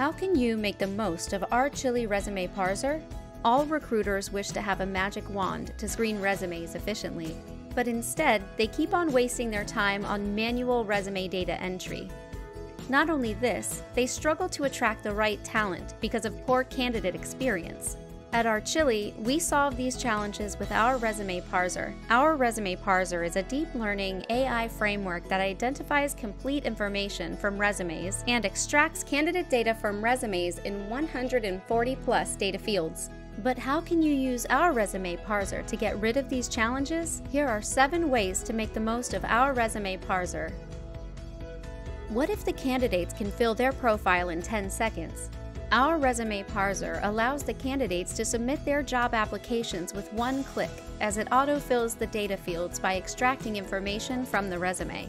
How can you make the most of RChilli Resume Parser? All recruiters wish to have a magic wand to screen resumes efficiently, but instead, they keep on wasting their time on manual resume data entry. Not only this, they struggle to attract the right talent because of poor candidate experience. At RChilli, we solve these challenges with our Resume Parser. Our Resume Parser is a deep learning AI framework that identifies complete information from resumes and extracts candidate data from resumes in 140 plus data fields. But how can you use our Resume Parser to get rid of these challenges? Here are seven ways to make the most of our Resume Parser. What if the candidates can fill their profile in 10 seconds? Our resume parser allows the candidates to submit their job applications with one click as it autofills the data fields by extracting information from the resume.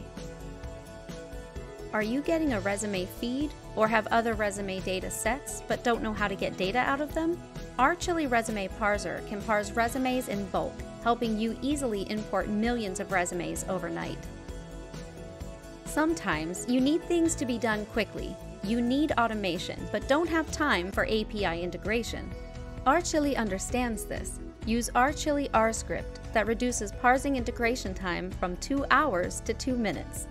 Are you getting a resume feed or have other resume data sets but don't know how to get data out of them? RChilli Resume Parser can parse resumes in bulk, helping you easily import millions of resumes overnight. Sometimes you need things to be done quickly, you need automation, but don't have time for API integration. RChilli understands this. Use RChilli R script that reduces parsing integration time from 2 hours to 2 minutes.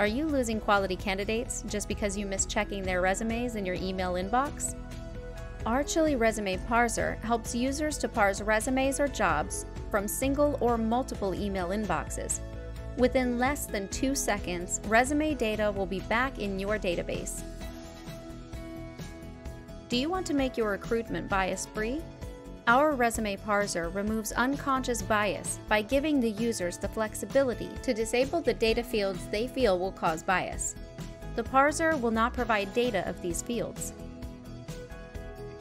Are you losing quality candidates just because you miss checking their resumes in your email inbox? RChilli Resume Parser helps users to parse resumes or jobs from single or multiple email inboxes Within less than two seconds, resume data will be back in your database. Do you want to make your recruitment bias free? Our resume parser removes unconscious bias by giving the users the flexibility to disable the data fields they feel will cause bias. The parser will not provide data of these fields.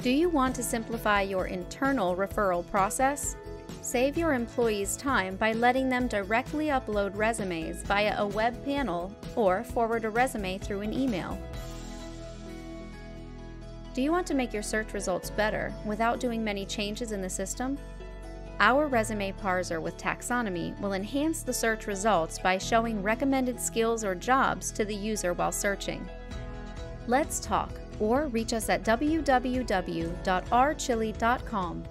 Do you want to simplify your internal referral process? Save your employees time by letting them directly upload resumes via a web panel or forward a resume through an email. Do you want to make your search results better without doing many changes in the system? Our resume parser with taxonomy will enhance the search results by showing recommended skills or jobs to the user while searching. Let's talk or reach us at www.rchilli.com